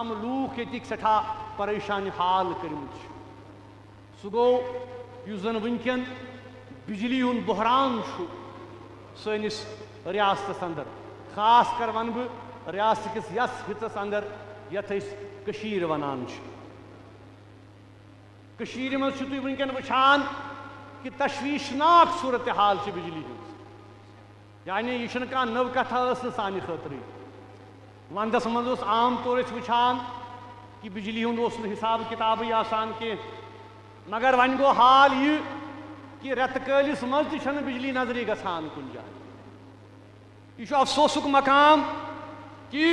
आम लूख ये सठा परेशान हाल कर्मुत सह गो वनकन बिजली हूँ बहरान सनिस रियासत अंदर खास कर वन रियासत किस यस हितस अंदर यथ वनान मज वनकन वुचान कि तशवीशनाक सूरत हाल बिजली हज यानी यह नव कथा सान खतर। वंदस मज आम तौर वुचान कि बिजली हूँ हिसाब किताब आसान कह मगर वन गो हाल यह कि रेत कलिस मज बिजली नजरी गसान कुन यह अफसोसुक मकाम कि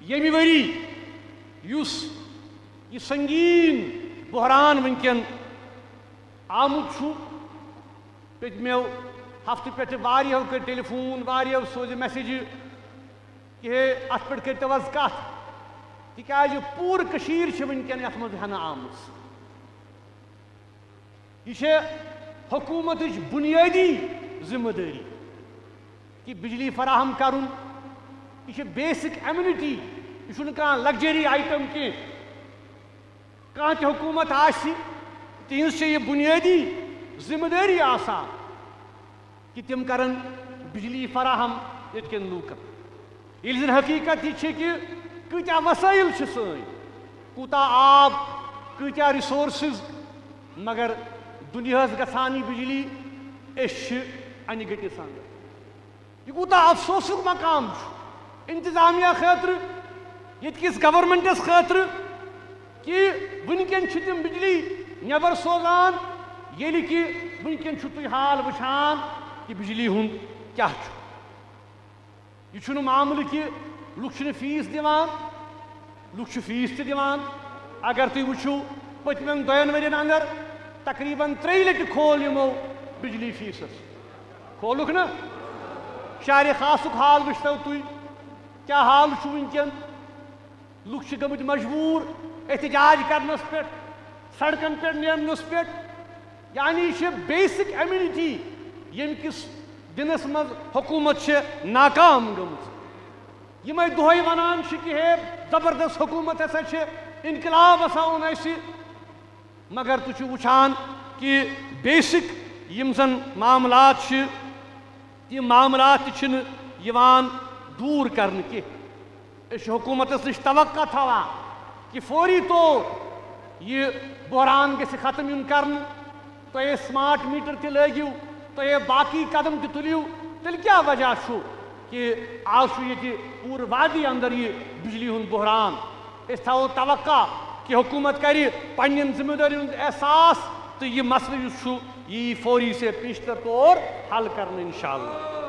यमि वरी युस यह संगीन बहरान वनकन आमुत पतमो हफ्त पे वारियों कर टेलीफोन वारियों सोज मैसेज अत पे कर कत तिकाज पूर वनकन हन आम यह हुकूमत बुनियादी ज़िम्मेदारी कि बिजली फराहम कर यह बेसिक एम्यूनिटी यह कह लग्जरी आइटम कह कह हुकूमत तिज यह बुनियादी ज़िम्मेदारी आसान कि तिम कर बिजली फराहम ये लूकन ये जन हकीकत यह कि कत्या वसाइल सन कूता आब कत्या रिसोर्स मगर दुनिया गसान बिजली अन गटिस अंदर यह कूता अफसोसुक मकाम इंतजामिया खतर ये गवर्नमेंटस खतर कि वनकन तम बिजली नबर सोजान ये कि वनकन तुम हाल वुचान कि बिजली हूँ क्या यह मामल कि लुक फ़ीस दिवान लुक फ़ीस दिवान अगर तुम वो पतम दोन वन अंदर तकरीबन त्रे लट खोल यमो बिजली फ़ीस खोलुक ना शार खासुक हाल वुचतो तुम क्या हाल वनकन लुक गमत मजबूर एहतजाज करनस पे सड़कन पे नेमनस पे यानी यह बेसिक एम्यूनिटी यम किस दिनस मज हुकूमत नाकाम गमत। यम दोहे वनान कि हे ज़बरदस्त हुकूमत हसा इनकलाब ओन मगर तुम वुचान कि बेसिक जन मामलात तम मामलात दूर कर हुकूमत नश तवक्का थवान कि फौरी तौर यह बहरान ग खत्म इन कर तुह स्मार्ट मीटर त लगिव तुह बाकी कदम त तुलिव तेल क्या वजह कि आज ये पूर वादी अंदर ये बिजली हूँ बहरान? थो तवक्का कि हुकूमत कर पन्न ज़िम्मेदारी एहसास तो यह मसल यी फौरी से पेशतर तौर हल कर इंशाल्लाह।